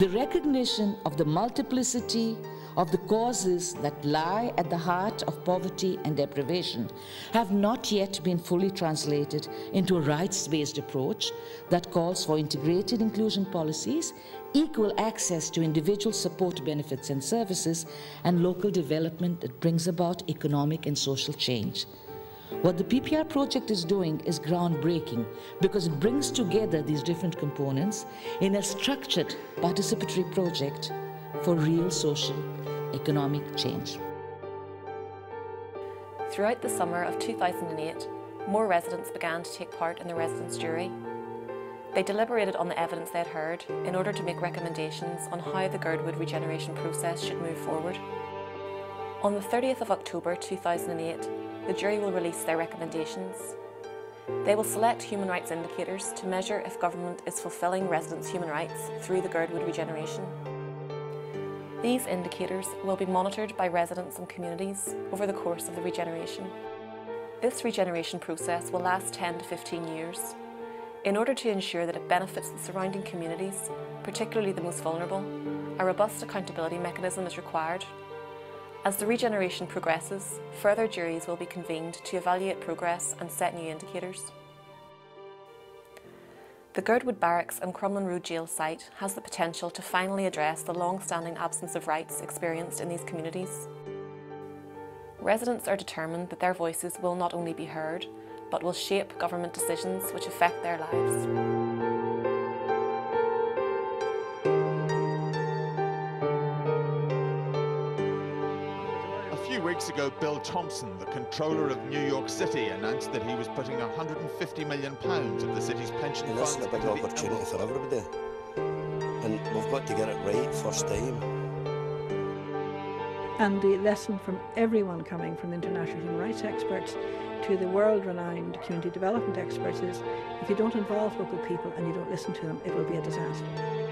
The recognition of the multiplicity of the causes that lie at the heart of poverty and deprivation have not yet been fully translated into a rights based approach that calls for integrated inclusion policies, equal access to individual support benefits and services, and local development that brings about economic and social change. What the PPR project is doing is groundbreaking because it brings together these different components in a structured participatory project for real social economic change. Throughout the summer of 2008, more residents began to take part in the residents' jury. They deliberated on the evidence they had heard in order to make recommendations on how the Girdwood regeneration process should move forward. On the 30th of October 2008, the jury will release their recommendations. They will select human rights indicators to measure if government is fulfilling residents' human rights through the Girdwood regeneration. These indicators will be monitored by residents and communities over the course of the regeneration. This regeneration process will last 10 to 15 years. In order to ensure that it benefits the surrounding communities, particularly the most vulnerable, a robust accountability mechanism is required as the regeneration progresses, further juries will be convened to evaluate progress and set new indicators. The Girdwood Barracks and Crumlin Road Gaol site has the potential to finally address the long-standing absence of rights experienced in these communities. Residents are determined that their voices will not only be heard, but will shape government decisions which affect their lives. Weeks ago, Bill Thompson, the controller of New York City, announced that he was putting 150 million pounds of the city's pension and funds. This is a big opportunity for everybody, and we've got to get it right first time. And the lesson from everyone coming from the international human rights experts to the world-renowned community development experts is if you don't involve local people and you don't listen to them, it will be a disaster.